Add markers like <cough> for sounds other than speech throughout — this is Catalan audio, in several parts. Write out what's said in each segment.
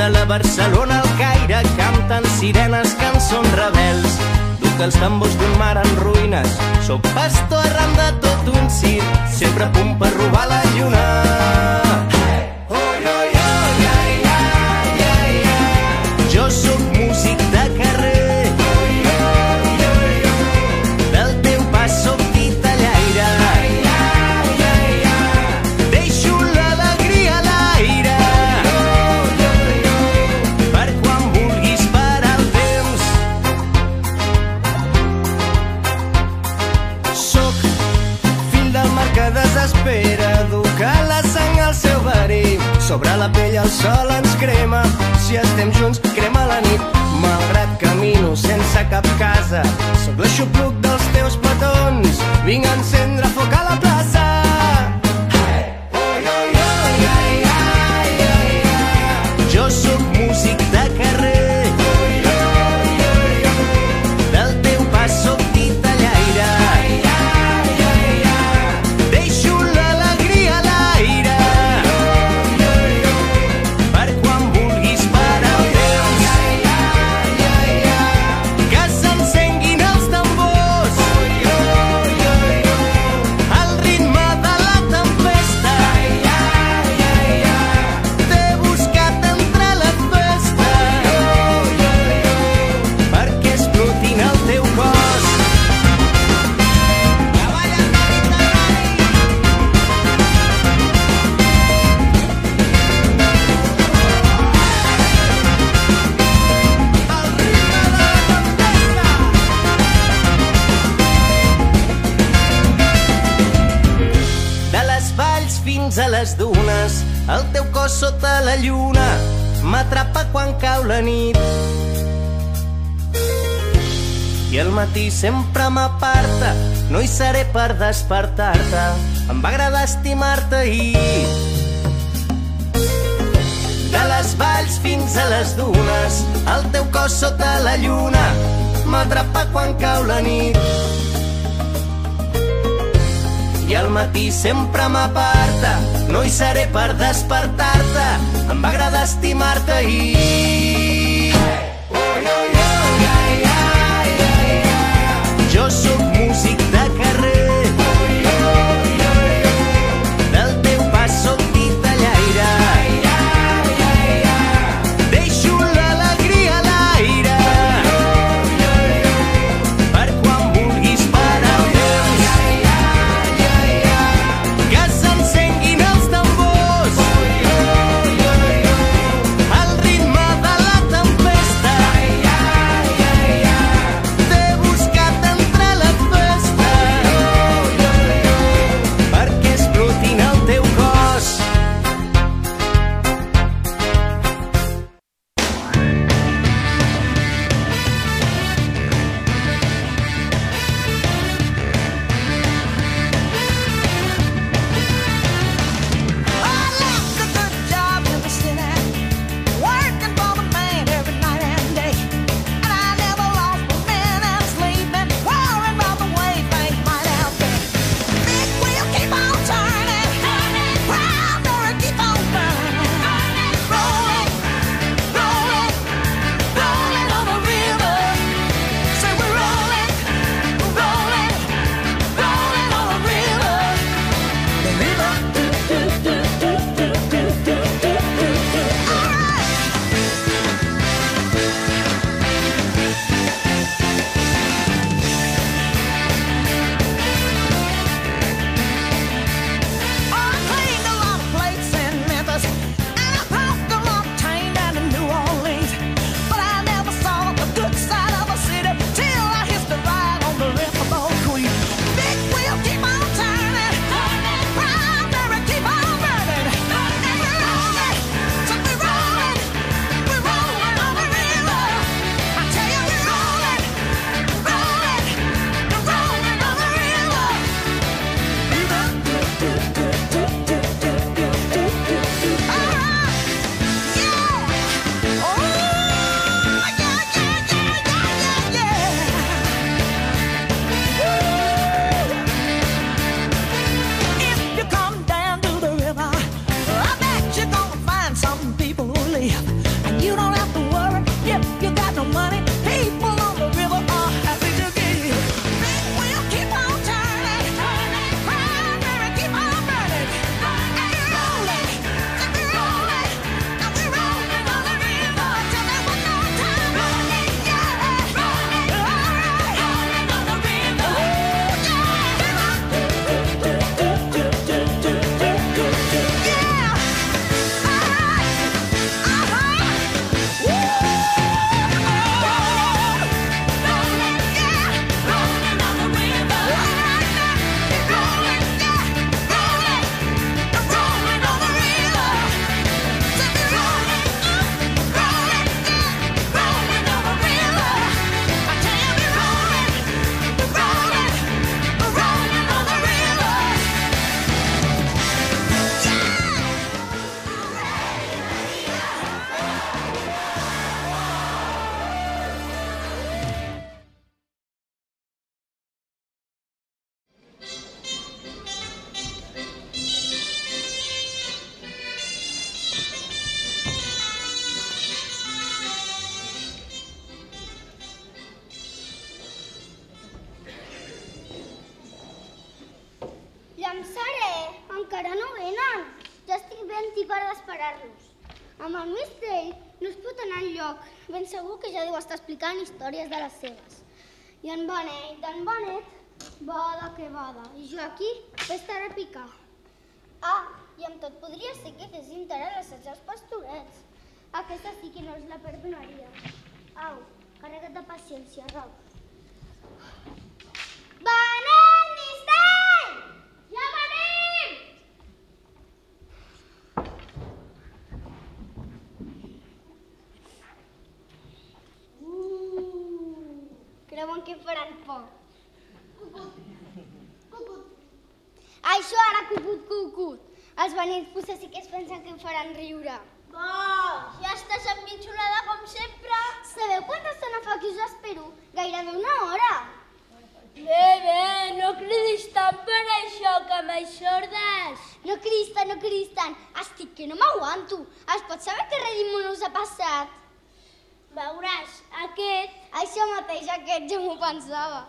de la Barcelona al Caire canten sirenes, cançons rebels. Duc els tambors d'un mar en ruïnes, sóc pastor arran de tot un circ, sempre a punt per robar la lluna. Sobre la pell el sol ens crema, si estem junts crema la nit. Malgrat camino sense cap casa, sóc l'aixopluc dels teus petons, vinc a encendre foc a la plaça. Sota la lluna m'atrapa quan cau la nit. I el matí sempre m'aparta, no hi seré per despertar-te. Em va agradar estimar-te ahir. De les valls fins a les dunes, el teu cos sota la lluna m'atrapa quan cau la nit. I al matí sempre m'aparta, no hi seré per despertar-te. Em va agradar estimar-te ahir. Jo explicant històries de les seves. I en Bonet, en Bonet, boda que boda. I jo aquí, estaré a picar. Ah, i amb tot podria ser que fes interessats els pastorets. Aquesta sí que no us la perdonaria. Au, carrega't de paciència, Roc. Benet, mistell! Ja venim! Uh, creuen que faran por. Això ara cucut, cucut. Els benits potser sí que es pensen que em faran riure. Va, ja estàs enmitjolada com sempre. Sabeu quanta estona fa que us espero? Gairebé una hora. Bé, bé, no cridis tant per això, que m'aixordes. No cridis tant, no cridis tant. Estic que no m'aguanto. Es pot saber què ridícul us ha passat? Veuràs, aquest... Això mateix, aquest ja m'ho pensava.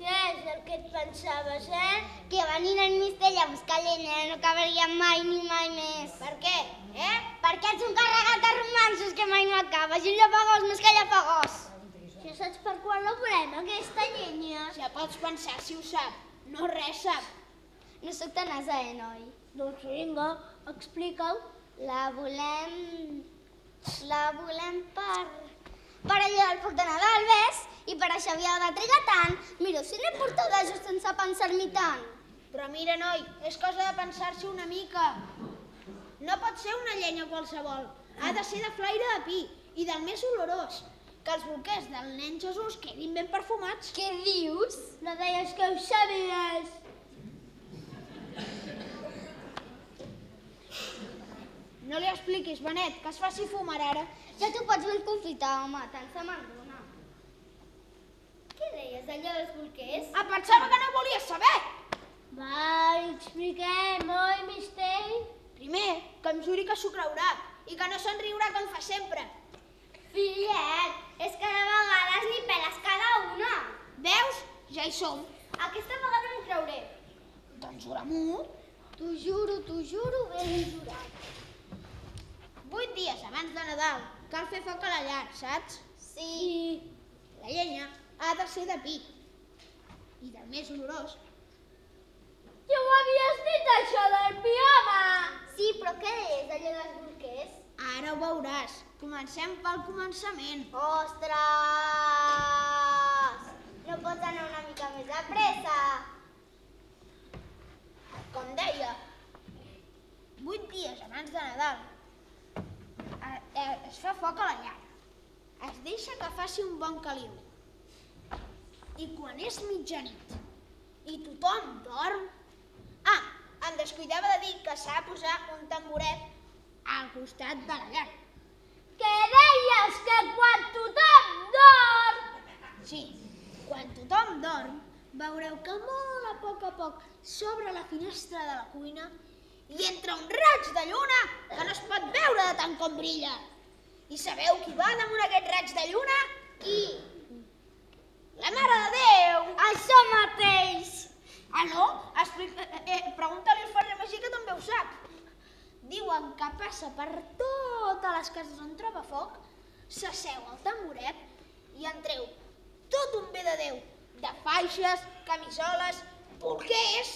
Què és el que et pensaves, eh? Que venint al mistell a buscar llenya no acabaria mai ni mai més. Per què, eh? Perquè ets un carregat de romansos que mai no acabes i un llapagós més que llapagós. Ja saps per quan la volem, aquesta llenya? Ja pots pensar si ho sap. No res sap. No sóc tan asa, eh, noi? Doncs vinga, explica-ho. La volem... La volem per... Per allò del foc de Nadal, ves? I per això havia de trigar tant. Mireu si n'he portada jo sense pensar-m'hi tant. Però mira, noi, és cosa de pensar-s'hi una mica. No pot ser una llenya qualsevol. Ha de ser de flaire de pi i del més olorós. Que els bolquers del nen Jesús quedin ben perfumats. Què dius? No deies que ho sabies. No li expliquis, Benet, que es faci fumar ara. Ja t'ho pots ben confitar, home, tant se me'n dona. Què deies, allò dels bolquers? Ah, pensava que no volies saber. Va, expliquem, oi, mistell? Primer, que em juri que s'ho creurà i que no se'n riurà com fa sempre. Fillet, és que de vegades ni peles cada una. Veus? Ja hi som. Aquesta vegada m'ho creuré. Doncs jura-m'ho. T'ho juro, t'ho juro, ben jurat. Vuit dies abans de Nadal cal fer foc a la llar, saps? Sí. La llenya ha de ser de pi. I del més olorós. Ja ho havies dit, això del pi, home! Sí, però què és allò dels bolquers? Ara ho veuràs. Comencem pel començament. Ostres! No pots anar una mica més de pressa? Com deia, vuit dies abans de Nadal es fa foc a la llar. Es deixa que faci un bon caliu. I quan és mitjanit i tothom dorm... Ah, em descuidava de dir que s'ha de posar un tamboret al costat de la llar. Que deies que quan tothom dorm... Sí, quan tothom dorm, veureu que molt a poc a poc s'obre la finestra de la cuina i entra un raig de lluna que no es pot veure de tant com brilla. I sabeu qui va damunt aquest raig de lluna? Qui? La Mare de Déu! Això mateix! Ah, no? Explica, eh, eh, Pregunta-li al Ferrer Magí que també ho sap. Diuen que passa per totes les cases on troba foc, s'asseu al tamboret i en treu tot un bé de Déu, de faixes, camisoles, bolquers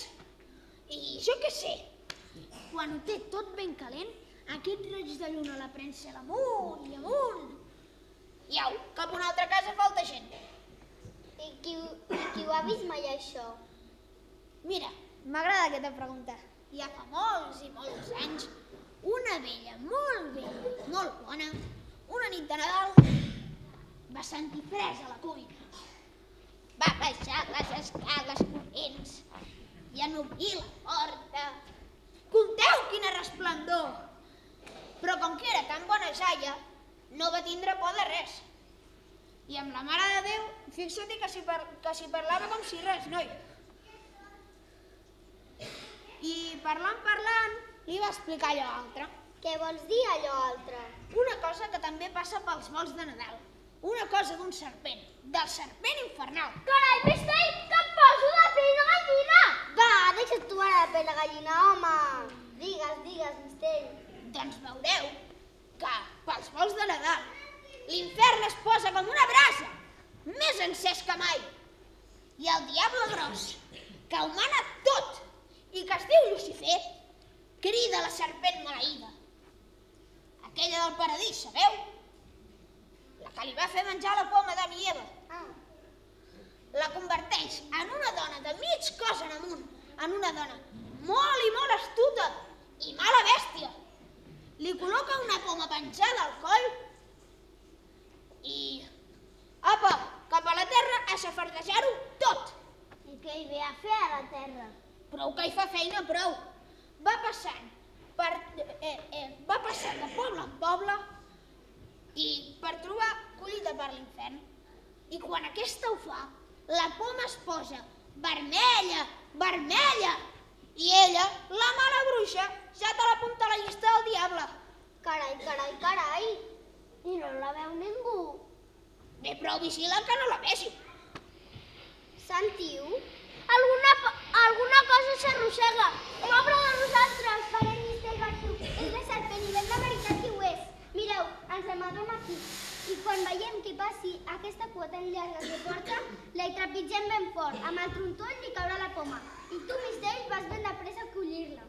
i jo què sé. Quan ho té tot ben calent, aquest raig de lluna la cel amunt i amunt. I au, cap a una altra casa falta gent. I qui, i qui ho ha vist mai això? Mira, m'agrada aquesta pregunta. Ja fa molts i molts anys, una vella molt vella, molt bona, una nit de Nadal, va sentir fresa a la cuina. Va baixar les escales corrents i en obrir la porta. Conteu quina resplendor! Però com que era tan bona jaia, no va tindre por de res. I amb la Mare de Déu, fixa't que si, par que si parlava com si res, noi. I parlant, parlant, li va explicar allò altre. Què vols dir allò altre? Una cosa que també passa pels vols de Nadal. Una cosa d'un serpent, del serpent infernal. Carai, mistell, que em poso de pell de gallina! Va, deixa't tu ara de pell de gallina, home. Digues, digues, misteri. Doncs veureu que pels vols de Nadal l'infern es posa com una brasa, més encès que mai. I el diable gros, que ho mana tot i que es diu Lucifer, crida la serpent maleïda. Aquella del paradís, sabeu? La que li va fer menjar la poma d'Adam i Eva. Ah, La converteix en una dona de mig cos en amunt, en una dona molt i molt astuta i mala bèstia. Li col·loca una poma penjada al coll i... Apa, cap a la terra a safardejar-ho tot. i què hi ve a fer a la terra? Prou que hi fa feina, prou. Va passant per, eh, eh, va passant de poble en poble i per trobar collita per l'infern. I quan aquesta ho fa, la poma es posa vermella, vermella, i ella, la mala bruixa, ja te l'apunta a la llista del diable. Carai, carai, carai. I no la veu ningú. Bé, prou vigila que no la vegi. Sentiu? Alguna, alguna cosa s'arrossega. Pobre de nosaltres, farem misteri per tu. És la serpent i ben la veritat que ho és. Mireu, ens amaguem aquí. I quan veiem que passi aquesta cua tan llarga que porta, la hi trepitgem ben fort. Amb el trontoll li caurà la poma. I tu, misteri, vas ben de pressa a collir-la.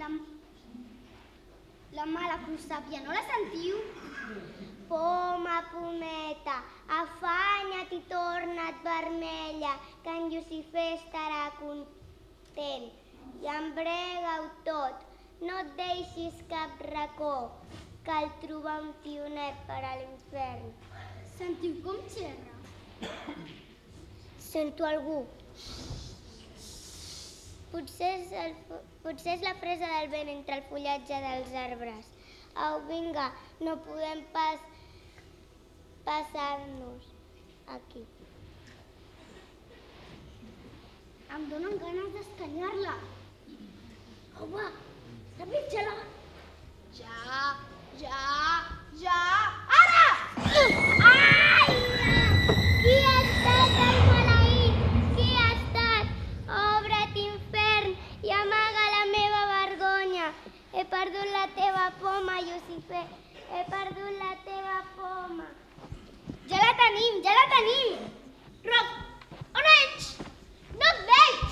La, la mala crustàpia, no la sentiu? Poma, pometa, afanya't i torna't vermella, que en Lucifer estarà content. I embrega-ho tot, no et deixis cap racó, cal trobar un tionet per a l'infern. Sentiu com xerra? Sento algú. Potser és, el, potser és la fresa del vent entre el fullatge dels arbres. Au, vinga, no podem pas passar-nos aquí. Em donen ganes d'escanyar-la. Home, trepitja-la. Ja, ja, ja, ara! Ai! Qui ha estat el maleït? Qui ha estat? Obre't, infern, i amaga la meva vergonya. He perdut la teva poma, Lucifer. He perdut la teva poma. Ja la tenim, ja la tenim. Roc, on ets? No et veig.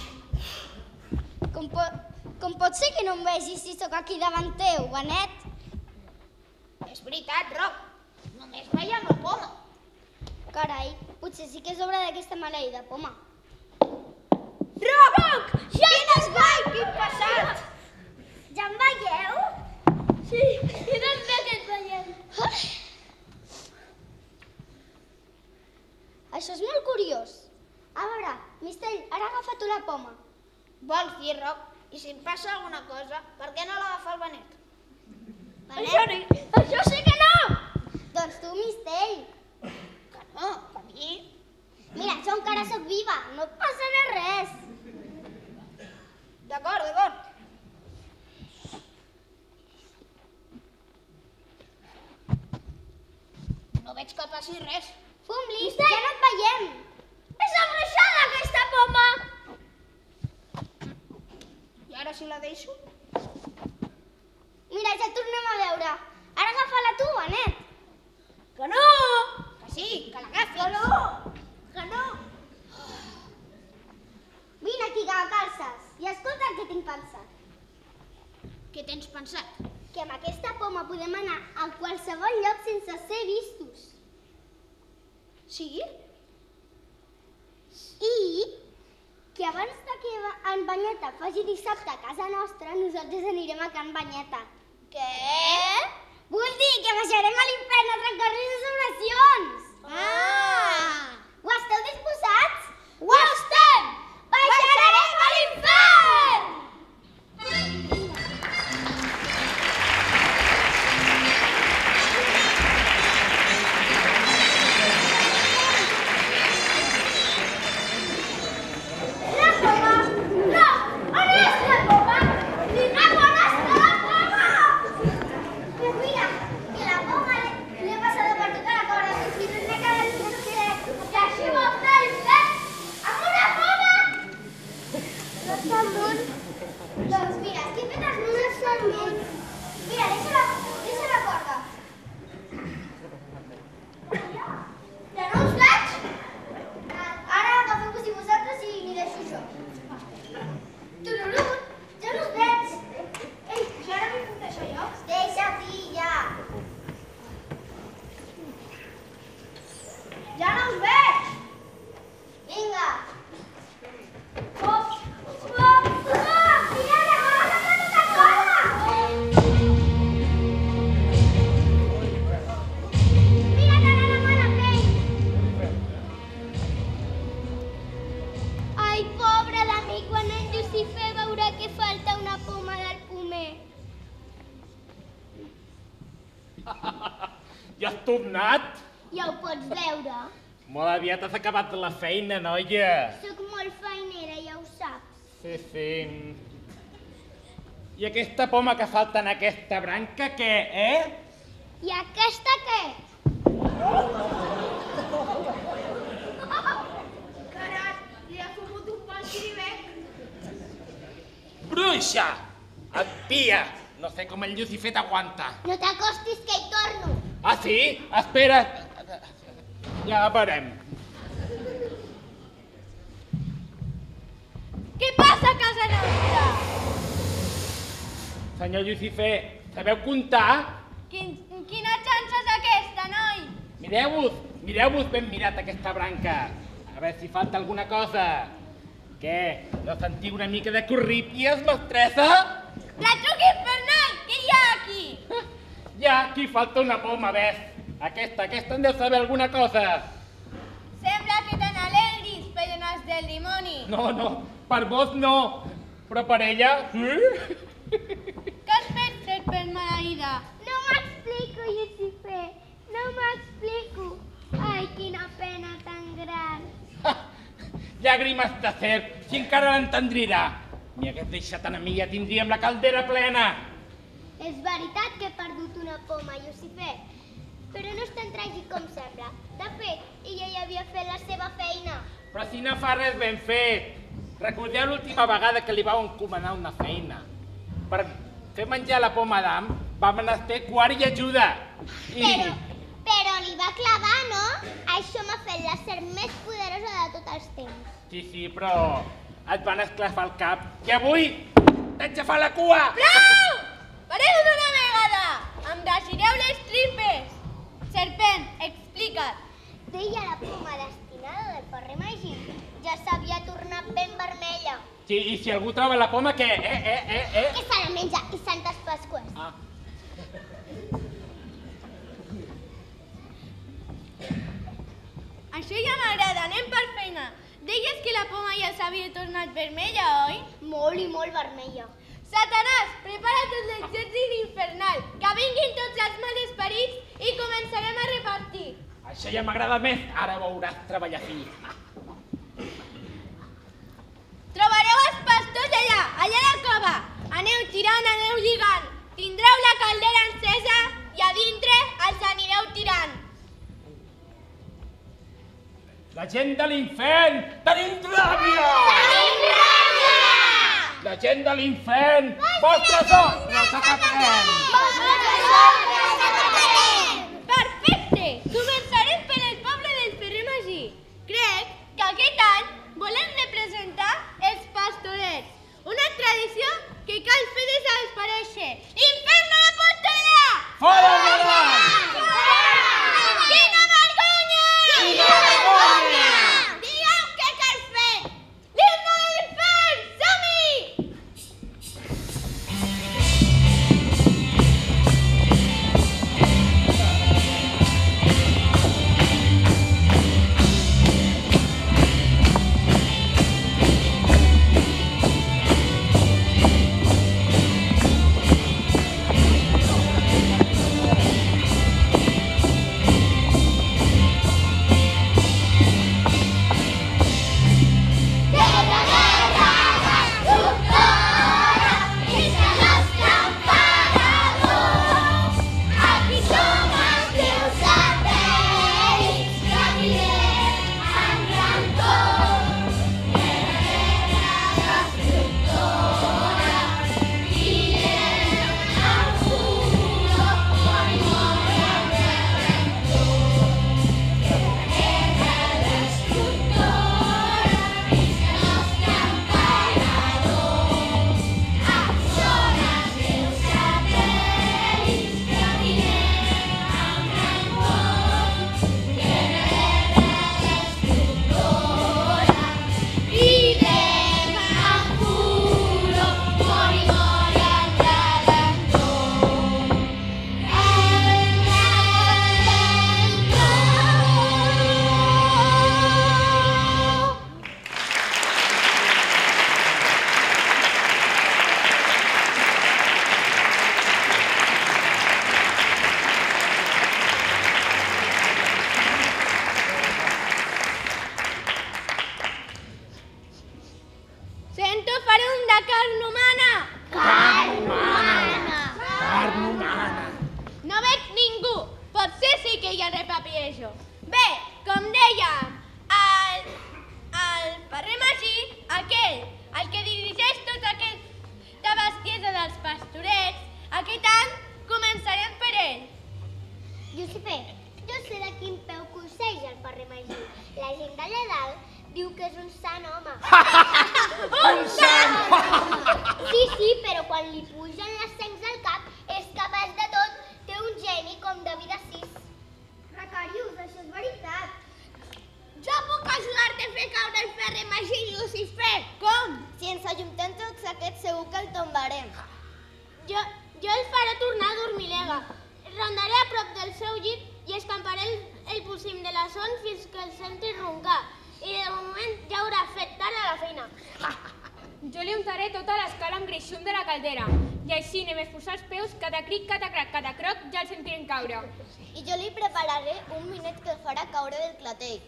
Com pot, com pot ser que no em vegis si sóc aquí davant teu, Benet? És veritat, Roc. Només veiem la poma. Carai, potser sí que és obra d'aquesta maleïda poma. Roc! Roc! Ja Quin espai! Quin passat! Ja em veieu? Sí, jo també que et veiem. Això és molt curiós. A veure, Mistell, ara agafa tu la poma. Vols dir, Roc? I si em passa alguna cosa, per què no l'agafa el Benet? Això, no, això sí que no! Doncs tu, Mistell. Que no, que mi... Mira, jo encara sóc viva, no et passarà res. D'acord, d'acord. No veig que passi res. Fumlis, ja no et veiem. És embruixada, aquesta poma. I ara si la deixo? Mira, ja tornem a veure. Ara agafa-la tu, Anet. Que no! Que sí, que l'agafi. Que no! Que no! Vine aquí, que calces. I escolta el que tinc pensat. Què tens pensat? Que amb aquesta poma podem anar a qualsevol lloc sense ser vistos. Sí? I que abans de que en Banyeta faci dissabte a casa nostra, nosaltres anirem a Can Banyeta. Què? Vull dir que baixarem a l'infern a trencar-li les oracions. Ah! Ho esteu disposats? Ho estem! Baixarem a l'infern! Acabat la feina, noia. Soc molt feinera, ja ho saps. Sí, sí. I aquesta poma que falta en aquesta branca, què, eh? I aquesta què? Carat, li ha fumut un bon xiribec. Bruixa! Espia! No sé com el Lucifer t'aguanta. No t'acostis que hi torno. Ah, sí? Espera. Ja veurem. Què passa a casa nostra? Senyor Lucifer, sabeu comptar? Quin, quina xanxa és aquesta, noi? Mireu-vos, mireu-vos ben mirat aquesta branca. A veure si falta alguna cosa. Què? No sentiu una mica de corrípies, mestressa? La truc infernal! Què hi ha aquí? <laughs> Ja, aquí falta una poma, ves. Aquesta, aquesta en deu saber alguna cosa. Del dimoni. No, no, per vos no, però per ella... Sí? Què has fet, serpent maleïda? No m'explico, Lucifer. No m'explico. Ai, quina pena tan gran. Llàgrimes de serp, si encara l'entendrirà. M'hi hagués deixat a mi, ja tindríem la caldera plena. És veritat que he perdut una poma, Lucifer. Però no és tan tràgic com sembla. De fet, ella ja havia fet la seva feina. Però si no fa res ben fet. Recordeu l'última vegada que li vau encomanar una feina. Per fer menjar la poma d'am, va menester quart i ajuda. I... Però, però li va clavar, no? Això m'ha fet la ser més poderosa de tots els temps. Sí, sí, però et van esclafar el cap. I avui t'enxafar la cua! Prou! Pareu d'una vegada! Em deixireu les tripes! Serpent, explica't. Deia la poma destinada del ferrer màgic. Ja s'havia tornat ben vermella. Sí, i si algú troba la poma, què? Eh, eh, eh, eh? Que se la menja i Santes Pasques. Ah. Això ja m'agrada, anem per feina. Deies que la poma ja s'havia tornat vermella, oi? Molt i molt vermella. Satanàs, prepara tot l'exèrcit infernal, que vinguin tots els mals esperits i començarem a repartir. Això ja m'agrada més. Ara veuràs treballar fi. Trobareu els pastors allà, allà a la cova. Aneu tirant, aneu lligant. Tindreu la caldera encesa i a dintre els anireu tirant. La gent de l'infern! Tenim ràbia! La gent de l'infern! Vostre sort! No s'acaparem! Perfecte! Fora tiền.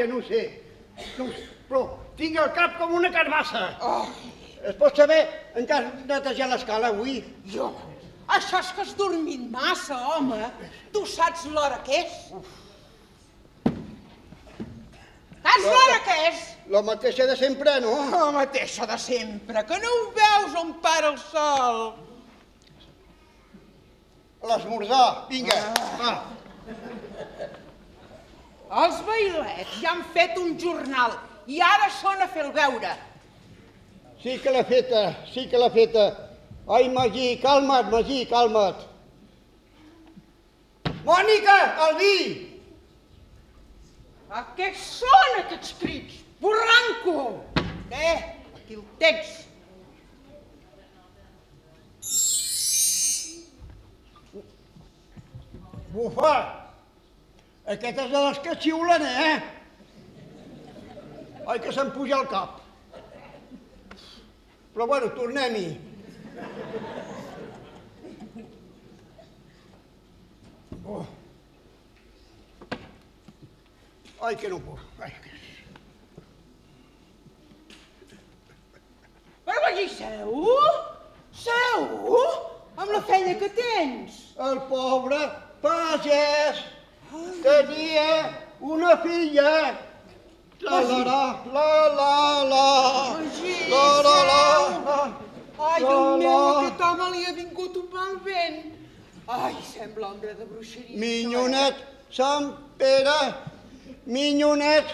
Noia, no ho sé. No ho sé, però tinc el cap com una carbassa. Oh, Es pot saber en cas netejar l'escala avui? jo, això és que has dormit massa, home. Tu saps l'hora que és? Saps l'hora que és? La mateixa de sempre, no? La mateixa de sempre, que no ho veus on para el sol. L'esmorzar, vinga, va. Els bailets ja han fet un jornal i ara són a fer el veure. Sí que l'ha feta, sí que l'ha feta. Ai, Magí, calma't, Magí, calma't. Mònica, el vi! A què són aquests crits? Borranco! Bé, aquí el tens. Bufa! Aquestes de les que xiulen, eh? Ai, que se'm puja al cap. Però bueno, tornem-hi. Oh. Ai, que no puc. Ai, que... Però allí seu? Seu? Amb la feina que tens? El pobre pagès tenia una filla. La la la, la la la, la la la. Ai, Déu meu, aquest home li ha vingut un mal vent. Ai, sembla ombra de bruixeria. Minyonet, Sant Pere, Minyonet,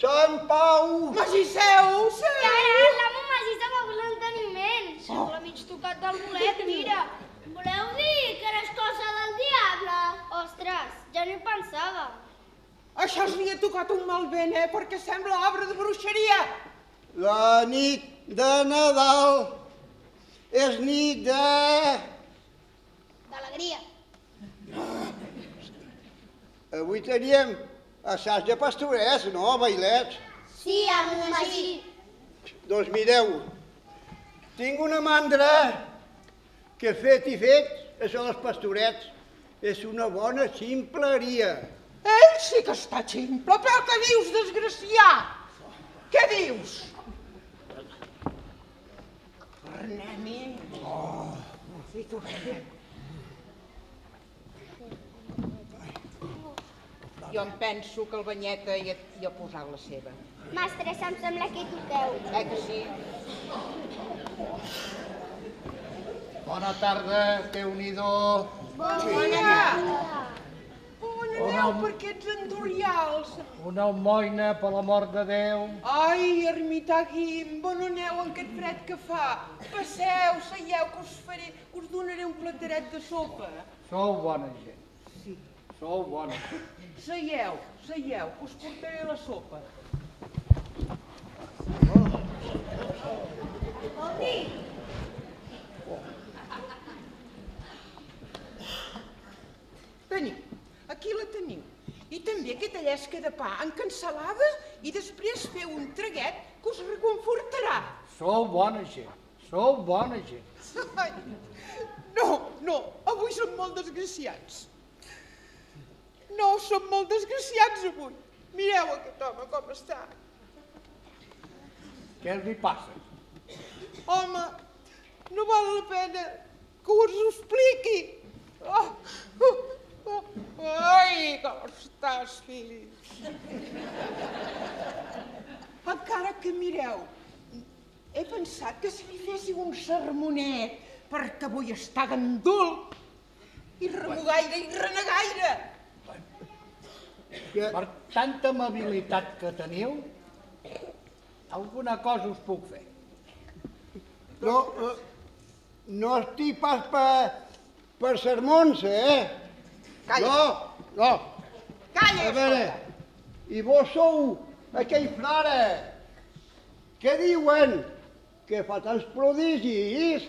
Sant Pau. Magí, seu, seu. Cara, l'amo Magí se m'ha un enteniment. Sembla mig tocat del bolet, mira. Voleu dir que és cosa del diable? Ostres, ja no hi pensava. Això li ha tocat un mal vent, eh? Perquè sembla obra de bruixeria. La nit de Nadal és nit de... D'alegria. Avui teníem assaig de pastorets, no, bailets? Sí, amo Magí. Doncs mireu, tinc una mandra que fet i fet, això dels pastorets, és una bona ximpleria. Ell sí que està ximple, però què dius, desgraciat? Què dius? Tornem-hi. Sí, tu. Jo em penso que el Banyeta hi ha, hi ha posat la seva. Mestressa, em sembla que hi toqueu. Eh que sí? Bona tarda, Déu-n'hi-do. Mira! On aneu per aquests endorials? Una almoina, per l'amor de Déu. Ai, ermità Guim, on aneu en aquest fred que fa? Passeu, seieu, que us, faré, que us donaré un plateret de sopa. Sou bona gent. Sí. Sou bona gent. Seieu, seieu, que us portaré la sopa. Teniu, aquí la teniu. I també aquesta llesca de pa en cansalada i després feu un traguet que us reconfortarà. Sou bona gent. Sou bona gent. Ai, no, no, avui som molt desgraciats. No, som molt desgraciats avui. Mireu aquest home com està. Què li passa? Home, no val la pena que us ho expliqui. Oh, oh. Ai, com estàs, fill? Encara que mireu, he pensat que si li féssiu un sermonet perquè avui està gandul i remugaire i renegaire. Que, Per tanta amabilitat que teniu, alguna cosa us puc fer. no, no estic pas per, per sermons, eh? Calla. No, no. Calla, A veure, i vos sou aquell frare que diuen que fa tants prodigis.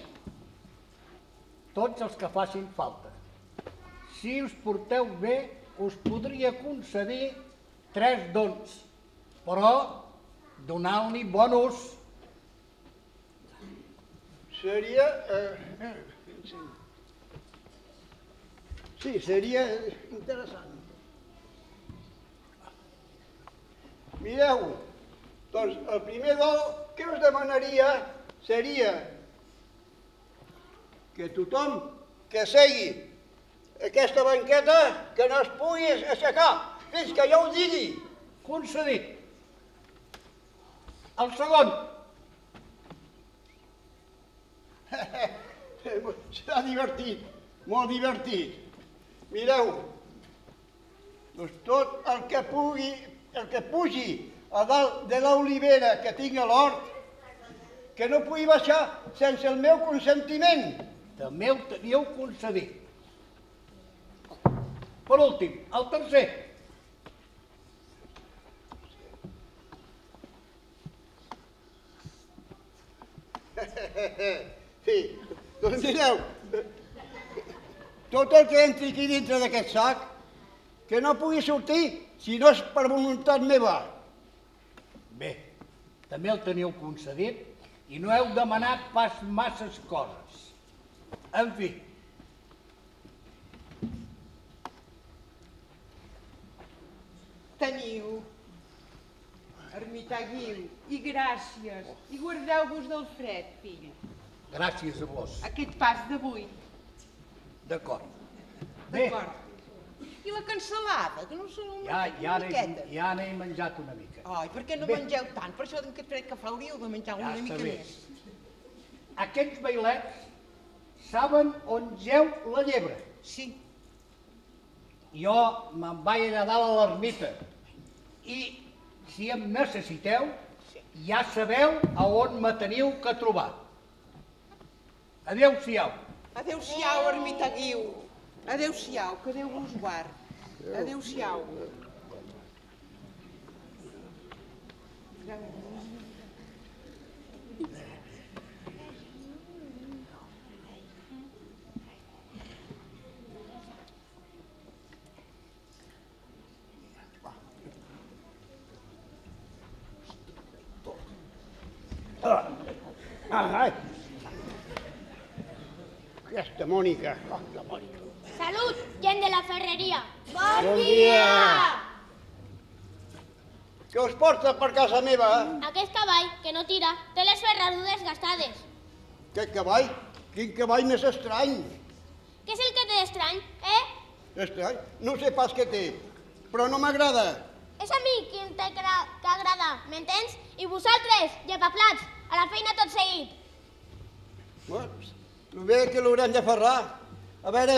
Tots els que facin falta. Si us porteu bé, us podria concedir tres dons, però donant-li bon ús. Seria... Eh, sí. seria interessant. Mireu, doncs el primer do que us demanaria seria que tothom que segui aquesta banqueta que no es pugui aixecar fins que jo ho digui. Concedit. El segon, <laughs> Serà divertit, molt divertit. Mireu, doncs tot el que pugui, el que pugi a dalt de l'olivera que tinc a l'hort, que no pugui baixar sense el meu consentiment. també ho teníeu concedit. Per últim, el tercer, <laughs> Sí, doncs mireu, tot el que entri aquí dintre d'aquest sac, que no pugui sortir si no és per voluntat meva. bé, també el teniu concedit i no heu demanat pas masses coses. En fi, Teniu, ermità Guiu, i gràcies, i guardeu-vos del fred, fill. gràcies a vos. Aquest pas d'avui, D'acord. Bé, d'acord? I la cansalada, que no se l'ha ja, ja una miqueta. ja n'he menjat una mica. Ai, per què no Bé. mengeu tant? Per això d'aquest fred que fa hauríeu de menjar Ja una mica bé. més. Aquests bailets saben on geu la llebre. Sí, Jo me'n vaig allà dalt a l'ermita i si em necessiteu, ja sabeu a on me teniu que trobar. Adéu-siau. Adeu-siau, ermità Guiu. Adeu-siau, que Déu vos guard. Adeu-siau. Ah, ai. Mònica. Oh, la Mònica. Salut, gent de la ferreria. Bon dia! Què us porta per casa meva? Aquest cavall, que no tira, té les ferradures gastades. Aquest cavall? Quin cavall més estrany. Què és el que té d'estrany, eh? Estrany? No sé pas què té, però no m'agrada. És a mi qui em té que agrada, m'entens? I vosaltres, llepaplats, a la feina tot seguit. Bueno, el bé que l'haurem de ferrar. A veure,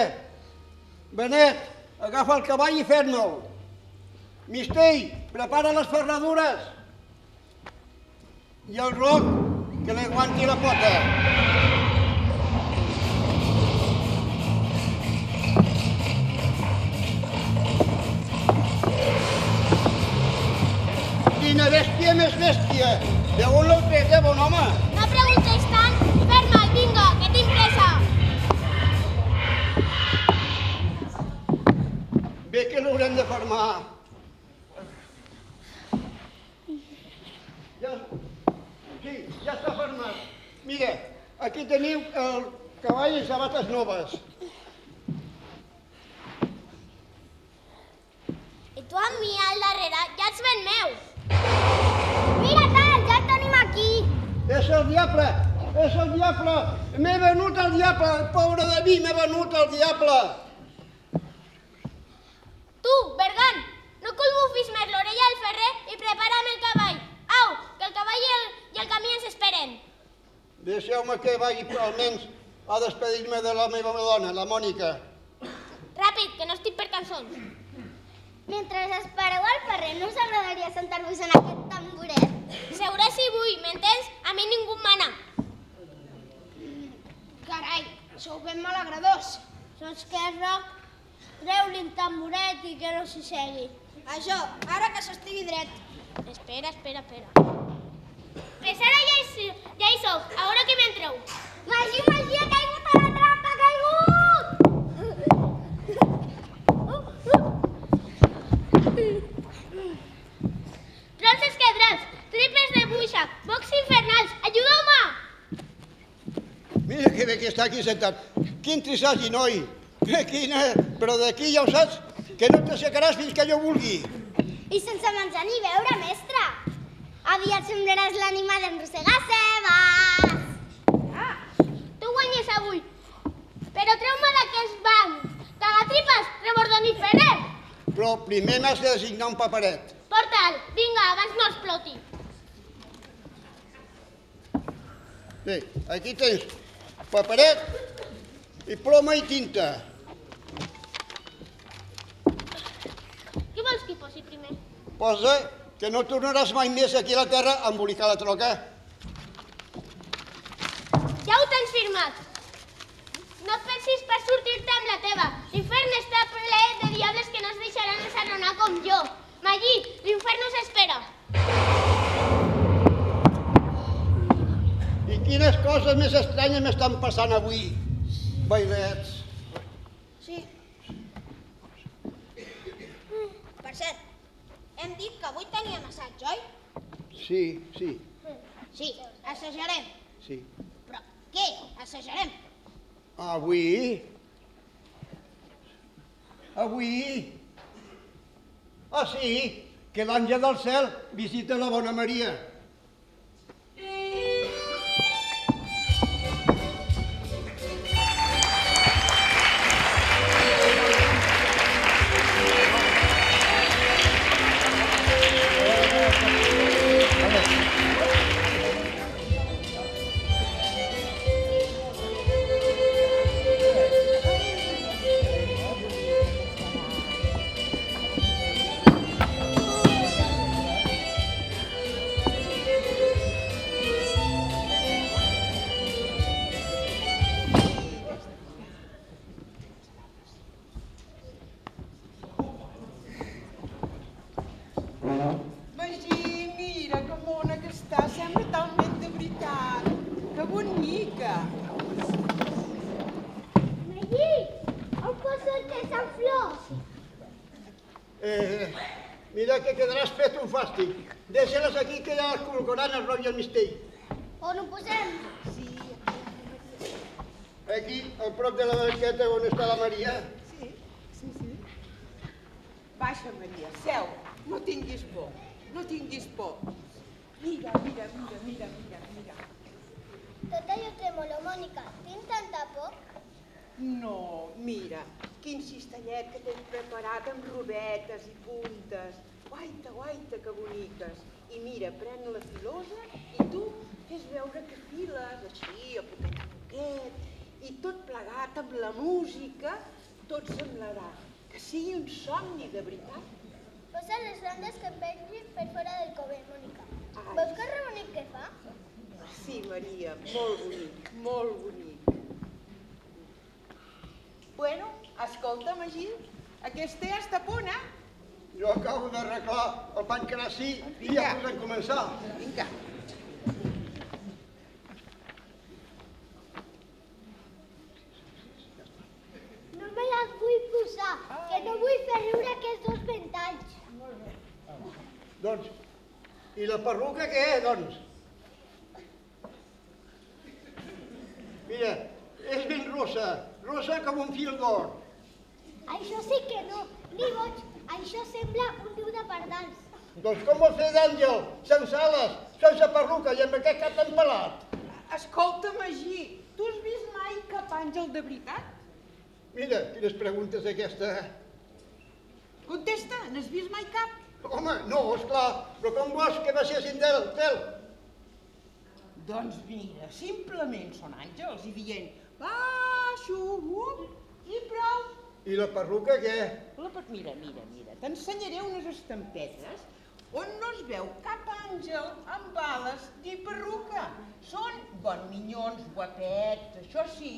Benet, agafa el cavall i fer-me'l. Mistell, prepara les ferradures. I el roc, que li aguanti la pota. Quina bèstia més bèstia! L'heu tret, eh, bon home? No L'haurem de fermar. Ja, sí, ja està fermat. Mira, aquí teniu el cavall i sabates noves. I tu amb mi al darrere ja ets ben meu. Mira, tal, ja el tenim aquí. És el diable, és el diable. M'he venut el diable, pobre de mi, m'he venut el diable. Tu, Bergan, no colbufis més l'orella al ferrer i prepara'm el cavall. Au, que el cavall i el, i el camí ens esperen. Deixeu-me que vagi almenys a despedir-me de la meva dona, la Mònica. Ràpid, que no estic per cançons. Mentre espereu al ferrer, no us agradaria sentar-vos en aquest tamboret? Seuré si vull, m'entens? A mi ningú em mana. Carai, sou ben malagradors. Saps què, Roc? Treu-li el tamboret i que no s'hi segui. Això, ara que s'estigui dret. Espera, espera, espera. Pues ara ja hi, ja hi sóc, a veure què m'entreu. Magí, Magí, ha caigut a la trampa, ha caigut! Trolls esquedrats, tripes de buixa, bocs infernals, ajudeu-me! Mira que bé que està aquí sentat. Quin trisagi, noi. Quina... Però d'aquí ja ho saps, que no t'aixecaràs fins que jo vulgui. I sense menjar ni beure, mestre. Aviat sembraràs l'ànima d'enrossegar cebes. Tu guanyes avui, però treu-me d'aquest banc. Cagatripes, rebordoni ferrer. Però primer m'has de designar un paperet. Porta'l, vinga, abans no exploti. Bé, aquí tens paperet i ploma i tinta. Què vols que hi posi primer? Posa que no tornaràs mai més aquí a la terra a embolicar la troca. Ja ho tens firmat. No et pensis per sortir-te amb la teva. L'infern està ple de diables que no es deixaran desarronar com jo. Magí, l'infern us espera. I quines coses més estranyes m'estan passant avui, bailets. Sí. Per cert, hem dit que avui teníem assaig, oi? Sí, sí, Sí, assajarem. sí. Però què assajarem? Avui? Avui? Ah, sí, que l'àngel del cel visita la Bona Maria. Que quedaràs fet un fàstic. Deixa-les aquí que ja les col·locaran el roc i el mistell. On ho posem? Aquí, a prop de la banqueta on està la Maria. Sí, sí, sí. Baixa, Maria, seu. No tinguis por, no tinguis por. Mira, mira, mira, mira, mira, mira. Tot allò tremolo, Mònica. Tinc tanta No, mira, quin cistellet que tens preparat amb rodetes i puntes. Guaita, guaita, que boniques. I mira, pren la filosa i tu fes veure que files, així, a poquet a poquet, i tot plegat amb la música, tot semblarà que sigui un somni de veritat. Posa les randes que em vegin per fora del cove, Mònica. Ai. Veus que rebonic que fa? Sí, Maria, molt bonic, molt bonic. Bueno, escolta, Magí, aquesta ja està a punt, eh? Jo acabo d'arreglar el banc crací i ja podem començar. Vinga. No me les vull posar, que no vull fer riure aquests dos ventalls. Doncs, i la perruca què, doncs? Mira, és ben rossa, rossa com un fil d'or. Això sí que no, ni boig. Això sembla un niu de pardals. Doncs com vols fer d'àngel, sense ales, sense perruca i amb aquest cap tan pelat? Escolta, Magí, tu has vist mai cap àngel de veritat? Mira, quines preguntes aquesta. Contesta, n'has vist mai cap? Home, no, esclar, però com vols que baixessin del cel? Doncs mira, simplement són àngels i dient baixo, uh, i prou. I la perruca què? La per... Mira, mira, mira, t'ensenyaré unes estampetes on no es veu cap àngel amb ales ni perruca. Són bon minyons, guapets, això sí,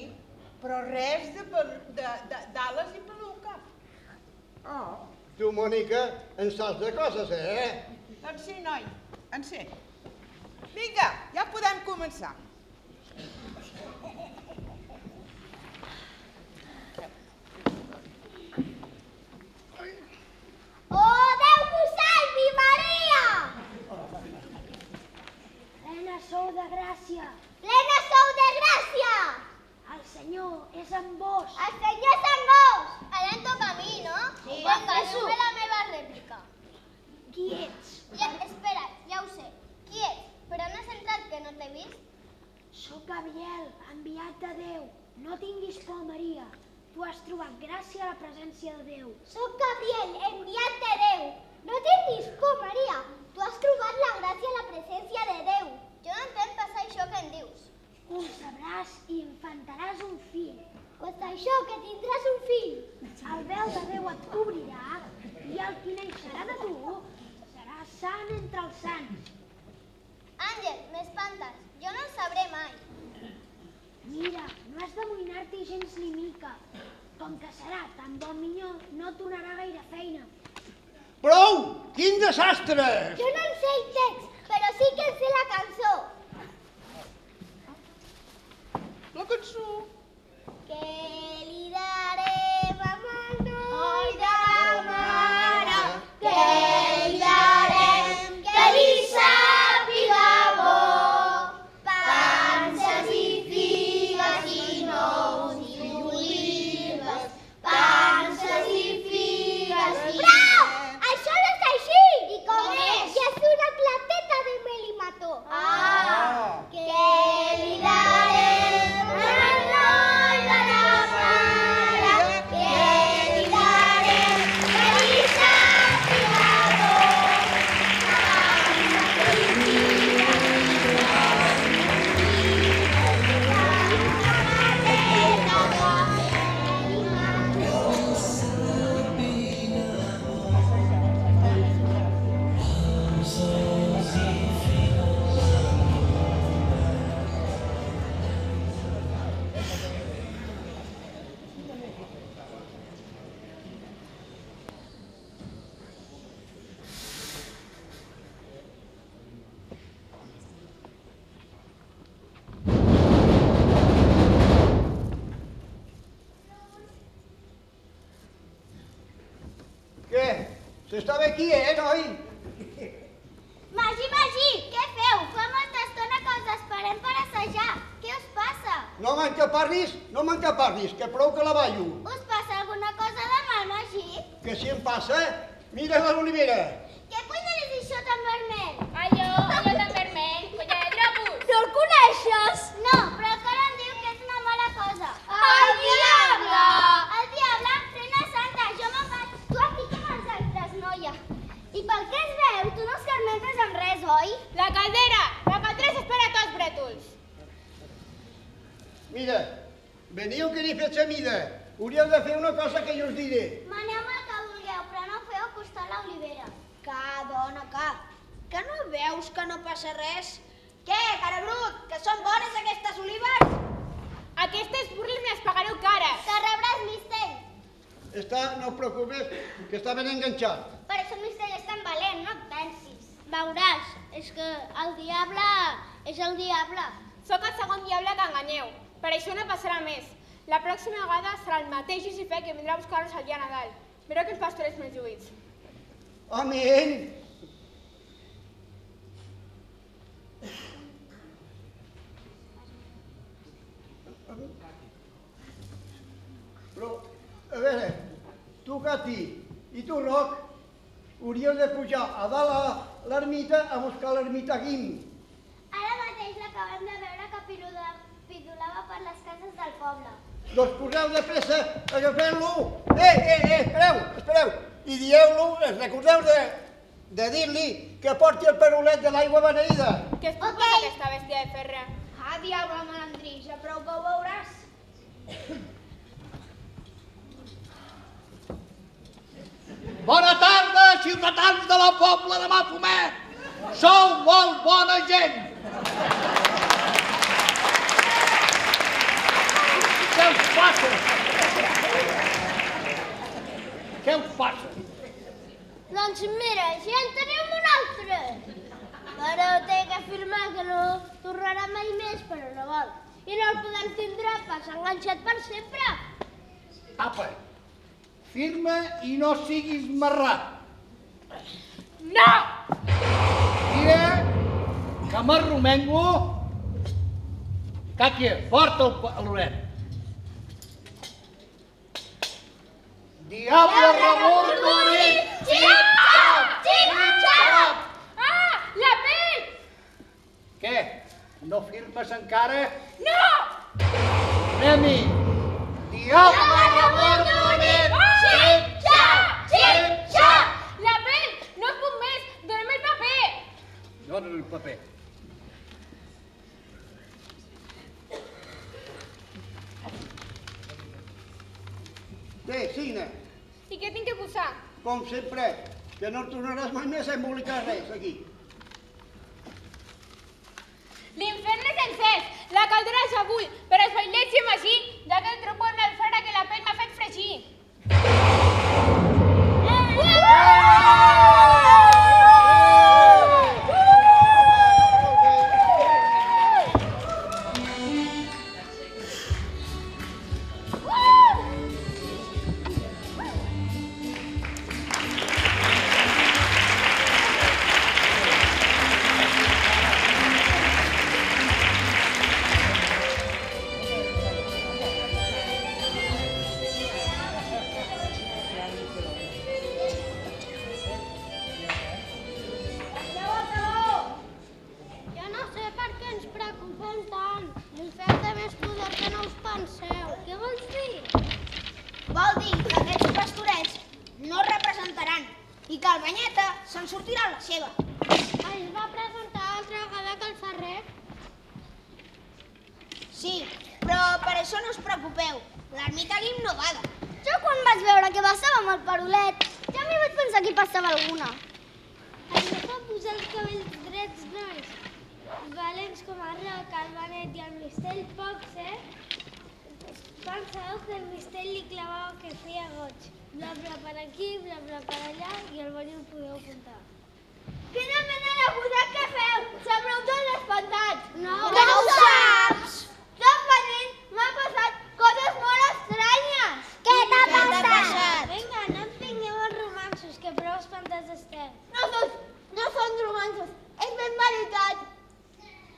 però res de per- de- de- d'ales i peluca. Oh, Tu, Mònica, en saps de coses, eh? doncs sí, noi, en sé. Vinga, ja podem començar. Oh, Déu vos salvi, Maria! Plena sou de gràcia. Plena sou de gràcia! El Senyor és amb vos. El Senyor és amb vos! Ara em toca a mi, no? Sí. Vinga, diu la meva rèplica. Qui ets? Ja, espera, ja ho sé. Qui ets? Però no has entrat que no t'he vist? Sóc Gabriel, enviat de Déu. No tinguis por, Maria. Tu has trobat gràcia a la presència de Déu. Soc Gabriel, enviat de Déu. No tinguis por, Maria. Tu has trobat la gràcia a la presència de Déu. Jo no entenc pas això que em dius. Concebràs i infantaràs un fill. Pues això, que tindràs un fill. El vel de Déu et cobrirà i el que naixerà de tu serà sant entre els sants. Àngel, m'espantes. Jo no sabré mai. Mira, no has d'amoïnar-t'hi gens ni mica. Com que serà tan bon minyó, no et donarà gaire feina. Prou! Quin desastre! Jo no en sé el text, sí que sé la cançó. La cançó. Que diré. Maneu el que vulgueu, però no feu acostar l'olivera. Que, dona, que. Que no veus que no passa res? Què, cara brut, que són bones aquestes olives? Aquestes burles me les pagareu cares. Que rebràs mistell. Està, no us preocupes, que està ben enganxat. Per això el mistell és tan valent, no et pensis. Veuràs, és que el diable és el diable. Sóc el segon diable que enganyeu. Per això no passarà més. La pròxima vegada serà el mateix Josifé que vindrà a buscar-nos el dia de Nadal. Vereu que els pastorets més lluïts. Amén. Però, a veure, tu, Cati, i tu, Roc, hauríeu de pujar a dalt a l'ermita a buscar l'ermita Guim. Ara mateix l'acabem de veure que pidolava per les cases del poble. Doncs poseu de pressa, agafeu-lo. Eh, eh, eh, espereu, espereu. I dieu-lo, recordeu de, de dir-li que porti el perolet de l'aigua beneïda. Què es pot passar aquesta bèstia de ferre? Ah, diable malandrí, ja prou que ho veuràs. Bona tarda, ciutadans de la Pobla de Mafumet! Sou molt bona gent! Què us passa? Què us passa? Doncs mira, ja en tenim un altre. Però té que afirmar que no tornarà mai més, però no vol. I no el podem tindre pas enganxat per sempre. Apa, firma i no siguis marrà. No! Mira, que m'arromengo. Càquia, porta el paloret. Diable Ramon Moret! Xip-xap! Xip-xap! Ah, la pell! Què? No firmes encara? No! Anem-hi! Diable Ramon Moret! Xip-xap! Xip-xap! La pell! No puc més! Dona'm el paper! Dóna'l el paper. Bé, signa, I què tinc que posar? com sempre, que no tornaràs mai més a embolicar res aquí. L'infern és encès, la caldera és avui, però es bailets i així, ja que el trobo en l'alfara que la pell m'ha fet fregir. Jo per què ens preocupem tant. L'infern té més poder que no us penseu. Què vols dir? Vol dir que aquests pastorets no es representaran i que el Banyeta se'n sortirà a la seva. Es va presentar altra vegada que el Ferrer? Sí, però per això no us preocupeu. L'ermita Guim no bada. Jo quan vaig veure que passava amb el parolet, ja m'hi vaig pensar que hi passava alguna. Que fan posar els cabells drets, nois. Valents com el roc, el Benet i el Mistell, pocs, eh? Penseu que el Mistell li clavava que feia goig. Bla bla per aquí, bla bla per allà, i el Boni ho podeu apuntar. Quina mena de posat que feu? Sembleu tots espantats. No, Que no ho saps! Tot venint m'ha passat coses molt estranyes. Què t'ha t'ha passat? Vinga, no emprengueu els romansos, que prou espantats estem. No són, no són romansos, és ben veritat.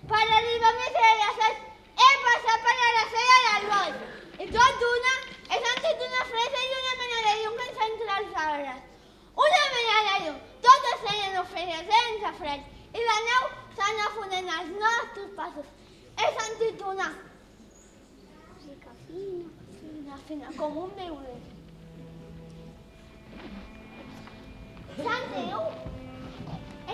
Per arribar a més enllaçats he passat per la cera del bosc. I tot d'una una fresa i una mena de llum que ens. Una mena de llum, totes feien ofrenes sense fred. I la neu s'anà fonent als nostres passos. He sentit una música fina, fina, fina, un. Sentiu?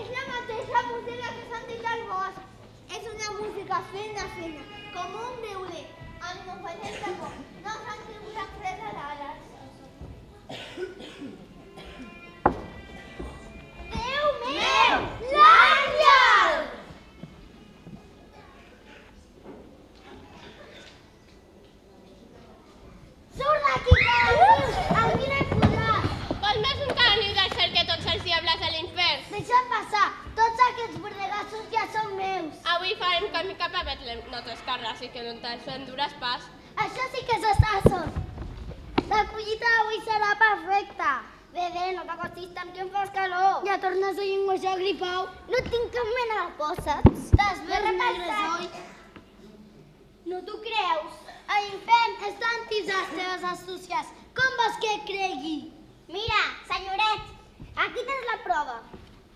És la mateixa que he sentit al bosc. És una música fina, fina, com un violí, amb moviments de cor. No s'han tributat tres alades. Déu meu! L'Àngel! Surt d'aquí, que camí cap a Betlem. No t'escarres i que no te'ls enduràs pas. Això sí que és assasson. La collita d'avui serà perfecta. Bé, bé, no t'acostis tant que em fas calor. Ja tornes a llenguajar gripau. No tinc cap mena de por, saps? Estàs ben repassat. oi? No t'ho creus? A l'infern estan tips les teves astúcies. Com vols que cregui? Mira, senyoret, aquí tens la prova.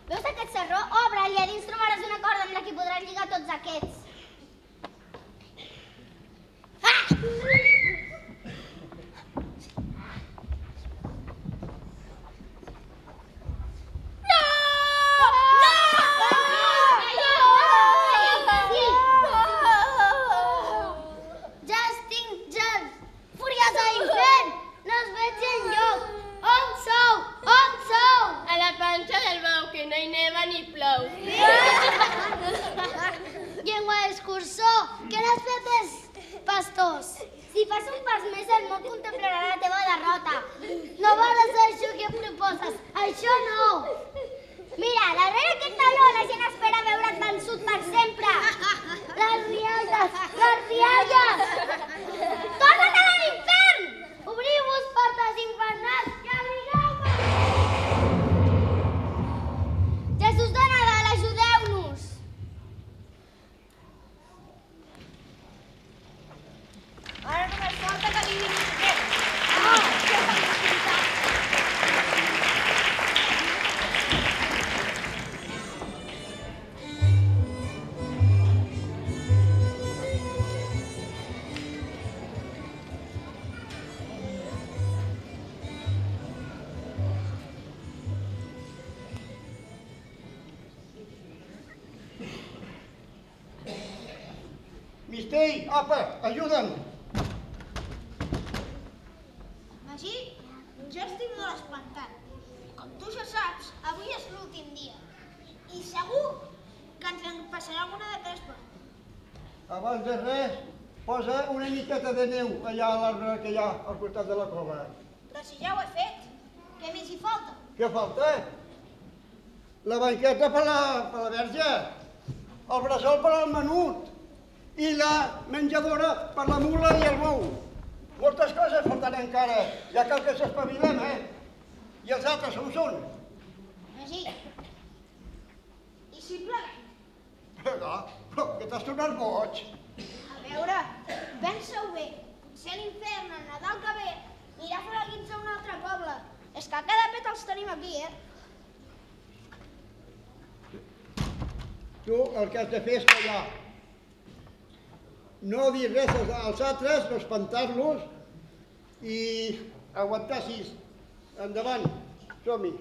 Veus aquest serró? Obre'l i a dins trobaràs una corda amb la que podràs lligar tots aquests. Ja estic, ja! Fúries a l'infern! No es veig enlloc! On sou? On sou? A la panxa del bou, que no hi neva ni plou. Llengua d'excursor, què n'has fet els pastors? Si fas un pas més, el món contemplarà la teva derrota. No vols això que proposes, això no! Mira, darrere aquest taló la gent espera veure't vençut per sempre. Les rialles, les rialles! Torna't a l'infern! Obriu-vos portes infernals i Mistell, apa, ajuda'm. Magí, jo estic molt espantat. Com tu ja saps, avui és l'últim dia. I segur que ens en passarà alguna de crespa. Abans de res, posa una miqueta de neu allà a l'arbre que hi ha al costat de la cova. Però si ja ho he fet, què més hi falta? Què falta? La banqueta per la, per la verge, el bressol per al menut i la menjadora per la mula i el bou. Moltes coses falten encara, ja cal que s'espavilem, eh? I els altres on són? Magí, i si pleguem? Vinga, però que t'has tornat boig. A veure, pensa-ho bé. Potser l'infern, el Nadal que ve, anirà foraguits a un altre poble. És que a cada pet els tenim aquí, eh? Tu el que has de fer és callar. No dir res als- altres, no espantar-los i aguantar sis. Endavant, som-hi.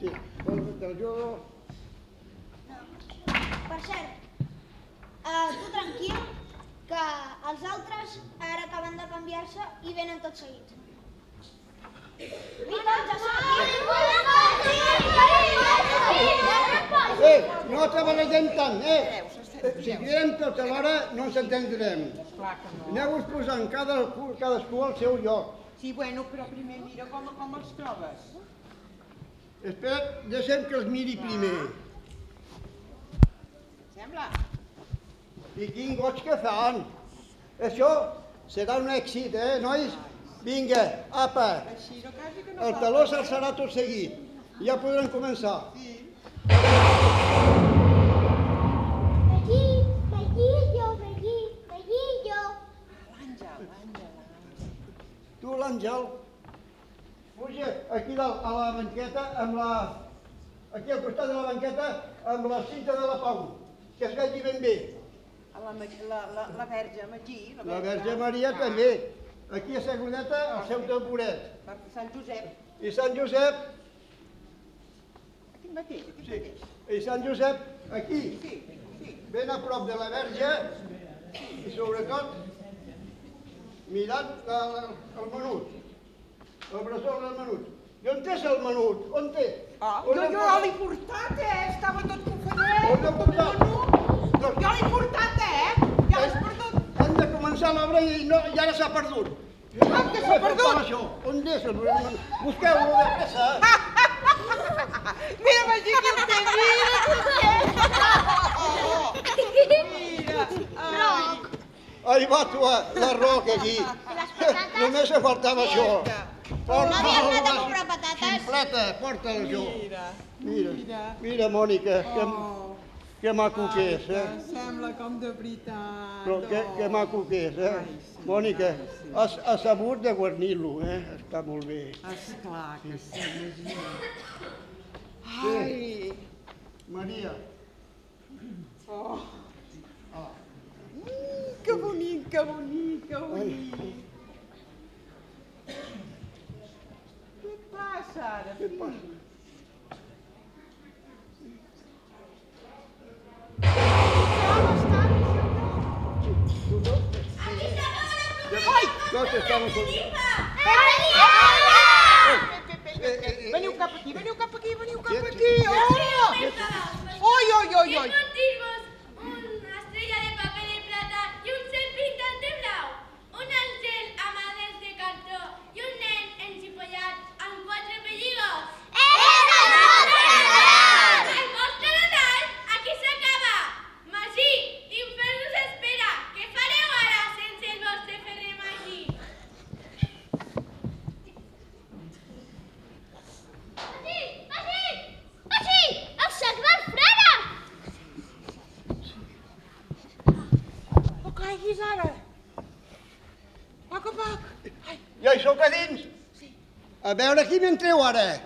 Sí, doncs t'ajudo. Per cert, uh, tu tranquil, que els altres ara acaben de canviar-se i venen tots seguits. Vinga, ja Eh, no treballarem tant, eh? Si cridem tots alhora no ens entendrem. No. Aneu-vos posant cada, cadascú al seu lloc. Sí, bueno, però primer mira com, com els trobes. Espera, deixem que els miri primer. Sembla? I quin goig que fan. Això serà un èxit, eh, nois? Vinga, apa, Així no no el taló s'alçarà tot seguit. Ja podrem començar. Sí. Tu, l'Àngel, puja aquí dalt a la banqueta amb la... Aquí al costat de la banqueta amb la cinta de la Pau, que es vegi ben bé. A la, la, la, la Verge Magí. La Verge Maria també. Aquí assegureta al seu tamboret. Per Sant Josep. I Sant Josep, Aquí mateix, aquí sí, mateix. i Sant Josep aquí, Sí, sí. ben a prop de la Verge i sobretot mirant la, eh, el menut, el bressol del menut. I on és el menut? On té? Ah, on jo jo l'he portat, eh? Estava tot confonent. On l'he portat? Doncs... Jo l'he portat, eh? Ja l'has perdut. Hem de començar l'obra i, no, i ara s'ha perdut. Com que s'ha perdut? Això. On és el menut? Busqueu-lo de pressa. mira, vaig dir que el té, mira, que el té. <laughs> Mira, Roc. Ahí va tu, eh, la roca aquí. Només se faltava això. Porta, no havies anat a comprar patates? Ximpleta, porta-la jo. Mira, mira. Mira, Mònica, que, oh. que maco que és, eh? Sembla com de veritat. Però que, que maco que és, eh? Mònica, has, has sabut de guarnir-lo, eh? Està molt bé. Esclar, que sí, imagina. que eu não li, que eu não li. O que passa, Ara? Que passa? Vocês estavam com... Aqui Arrequim entreu, ara.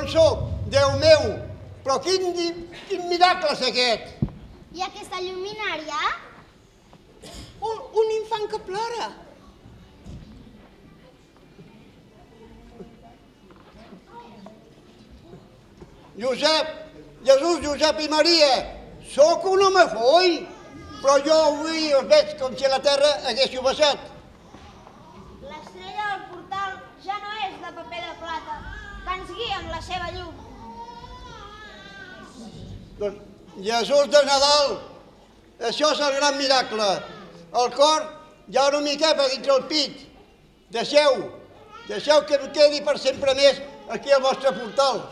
On sóc? Déu meu! Però quin, quin miracle és aquest? I aquesta lluminària? Un, un infant que plora. Josep, Jesús, Josep i Maria, sóc un home foll, però jo avui us veig com si la terra haguéssiu baixat. Jesús de Nadal, això és el gran miracle. El cor ja no m'hi cap dintre el pit. Deixeu, deixeu que no quedi per sempre més aquí al vostre portal.